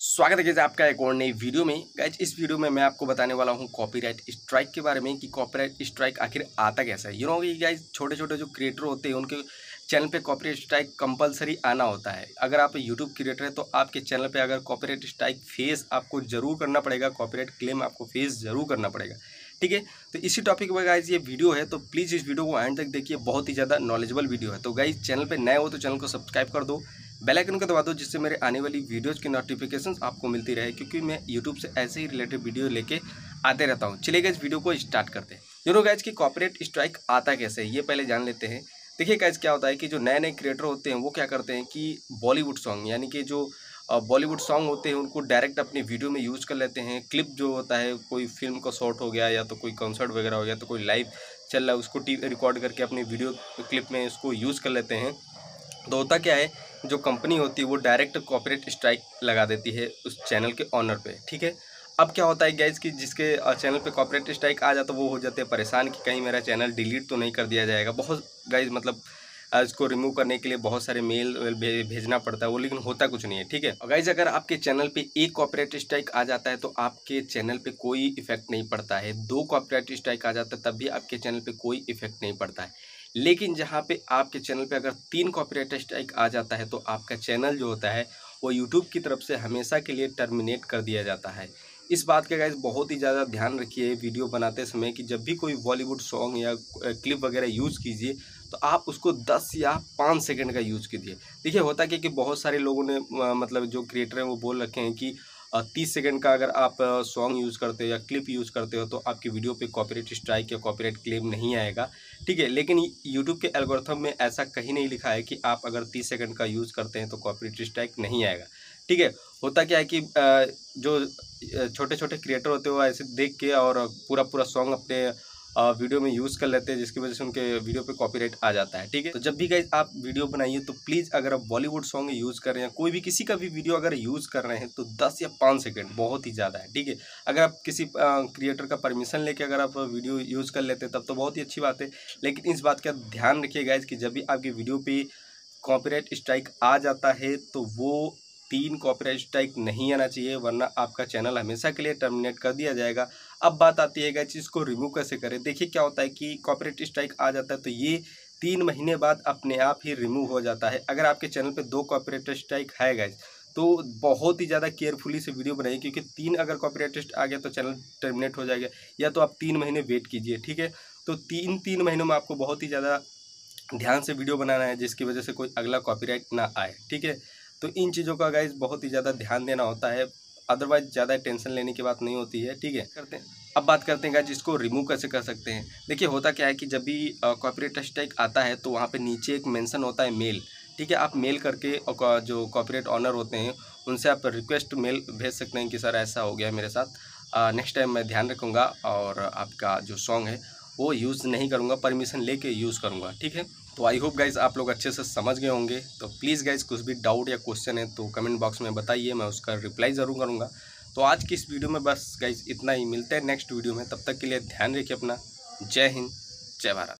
स्वागत है गाइज़ आपका एक और नई वीडियो में। गाइज़ इस वीडियो में मैं आपको बताने वाला हूँ कॉपीराइट स्ट्राइक के बारे में कि कॉपीराइट स्ट्राइक आखिर आता कैसा है। यू नो कि गाइज़ छोटे छोटे जो क्रिएटर होते हैं, उनके चैनल पे कॉपीराइट स्ट्राइक कंपलसरी आना होता है। अगर आप यूट्यूब क्रिएटर है तो आपके चैनल पे अगर कॉपीराइट स्ट्राइक फेस आपको ज़रूर करना पड़ेगा कॉपीराइट क्लेम आपको फेस ज़रूर करना पड़ेगा। ठीक है? तो इसी टॉपिक पर गाइज़ ये वीडियो है तो प्लीज़ इस वीडियो को एंड तक देखिए, बहुत ही ज़्यादा नॉलेजेबल वीडियो है। तो गाइज़ चैनल पर नए हो तो चैनल को सब्सक्राइब कर दो। बेल आइकन को दबा दो, जिससे मेरे आने वाली वीडियोस की नोटिफिकेशंस आपको मिलती रहे, क्योंकि मैं यूट्यूब से ऐसे ही रिलेटेड वीडियो लेके आते रहता हूँ। चलिए गैस वीडियो को स्टार्ट करते हैं। यूनो गैज की कॉपरेट स्ट्राइक आता कैसे? ये पहले जान लेते हैं। देखिए गैज क्या होता है कि जो नए नए क्रिएटर होते हैं, वो क्या करते हैं कि बॉलीवुड सॉन्ग यानी कि जो बॉलीवुड सॉन्ग होते हैं, उनको डायरेक्ट अपनी वीडियो में यूज़ कर लेते हैं। क्लिप जो होता है, कोई फ़िल्म का शॉट हो गया, या तो कोई कॉन्सर्ट वगैरह हो गया तो कोई लाइव चल रहा है, उसको टी रिकॉर्ड करके अपनी वीडियो क्लिप में उसको यूज़ कर लेते हैं। तो होता क्या है जो कंपनी होती है, वो डायरेक्ट कॉपरेट स्ट्राइक लगा देती है उस चैनल के ऑनर पे, ठीक है? अब क्या होता है गैस कि जिसके चैनल पे कॉपरेट स्ट्राइक आ जाता वो हो जाते हैं परेशान कि कहीं मेरा चैनल डिलीट तो नहीं कर दिया जाएगा। बहुत गाइज़ मतलब इसको रिमूव करने के लिए बहुत सारे मेल भेजना पड़ता है, वो लेकिन होता कुछ नहीं है, ठीक है? गाइज़ अगर आपके चैनल पे एक कॉपरेट स्ट्राइक आ जाता है तो आपके चैनल पे कोई इफ़ेक्ट नहीं पड़ता है। दो कॉपरेट स्ट्राइक आ जाता है, तब भी आपके चैनल पे कोई इफ़ेक्ट नहीं पड़ता है। लेकिन जहाँ पे आपके चैनल पे अगर तीन कॉपीराइट स्ट्राइक आ जाता है तो आपका चैनल जो होता है, वो यूट्यूब की तरफ़ से हमेशा के लिए टर्मिनेट कर दिया जाता है। इस बात का गाइज़ बहुत ही ज़्यादा ध्यान रखिए वीडियो बनाते समय कि जब भी कोई बॉलीवुड सॉन्ग या क्लिप वगैरह यूज़ कीजिए तो आप उसको 10 या 5 सेकंड का यूज़ कीजिए। देखिए होता क्या कि बहुत सारे लोगों ने मतलब जो क्रिएटर हैं वो बोल रखे हैं कि तीस सेकेंड का अगर आप सॉन्ग यूज़ करते हो या क्लिप यूज़ करते हो तो आपकी वीडियो पे कॉपीराइट स्ट्राइक या कॉपीराइट क्लेम नहीं आएगा। ठीक है, लेकिन यूट्यूब के एल्गोरिथम में ऐसा कहीं नहीं लिखा है कि आप अगर तीस सेकेंड का यूज़ करते हैं तो कॉपीराइट स्ट्राइक नहीं आएगा। ठीक है, होता क्या है कि जो छोटे छोटे क्रिएटर होते हो ऐसे देख के और पूरा पूरा सॉन्ग अपने वीडियो में यूज़ कर लेते हैं, जिसकी वजह से उनके वीडियो पे कॉपीराइट आ जाता है, ठीक है? तो जब भी गाइज़ आप वीडियो बनाइए तो प्लीज़ अगर आप बॉलीवुड सॉन्ग यूज़ कर रहे हैं, कोई भी किसी का भी वीडियो अगर यूज़ कर रहे हैं तो दस या पाँच सेकेंड बहुत ही ज़्यादा है, ठीक है? अगर आप किसी क्रिएटर का परमिशन लेके अगर आप वीडियो यूज़ कर लेते हैं, तब तो बहुत ही अच्छी बात है। लेकिन इस बात का ध्यान रखिए गाइज़ कि जब भी आपकी वीडियो पर कॉपीराइट स्ट्राइक आ जाता है तो वो तीन कॉपीराइट स्ट्राइक नहीं आना चाहिए, वरना आपका चैनल हमेशा के लिए टर्मिनेट कर दिया जाएगा। अब बात आती है कि इसको रिमूव कैसे करें? देखिए क्या होता है कि कॉपीराइट स्ट्राइक आ जाता है तो ये तीन महीने बाद अपने आप ही रिमूव हो जाता है। अगर आपके चैनल पर दो कॉपीराइट स्ट्राइक है गैस तो बहुत ही ज़्यादा केयरफुली से वीडियो बनाइए, क्योंकि तीन अगर कॉपीराइट टेस्ट आ गया तो चैनल टर्मिनेट हो जाएगा, या तो आप तीन महीने वेट कीजिए, ठीक है? तो तीन तीन महीनों में आपको बहुत ही ज़्यादा ध्यान से वीडियो बनाना है, जिसकी वजह से कोई अगला कॉपीराइट ना आए, ठीक है? तो इन चीज़ों का गाइज़ बहुत ही ज़्यादा ध्यान देना होता है। अदरवाइज़ ज़्यादा टेंशन लेने की बात नहीं होती है ठीक है? करते हैं। अब बात करते हैं गाइज़ इसको रिमूव कैसे कर सकते हैं। देखिए होता क्या है कि जब भी कॉपीराइट स्ट्राइक आता है तो वहाँ पे नीचे एक मेंशन होता है मेल ठीक है? आप मेल करके जो कॉपीराइट ऑनर होते हैं उनसे आप रिक्वेस्ट मेल भेज सकते हैं कि सर ऐसा हो गया मेरे साथ। नेक्स्ट टाइम मैं ध्यान रखूँगा और आपका जो सॉन्ग है वो यूज़ नहीं करूँगा परमिशन लेके यूज़ करूँगा। ठीक है? तो आई होप गाइज़ आप लोग अच्छे से समझ गए होंगे। तो प्लीज़ गाइज़ कुछ भी डाउट या क्वेश्चन है तो कमेंट बॉक्स में बताइए, मैं उसका रिप्लाई ज़रूर करूँगा। तो आज की इस वीडियो में बस गाइज़ इतना ही। मिलता है नेक्स्ट वीडियो में। तब तक के लिए ध्यान रखिए अपना। जय हिंद, जय भारत।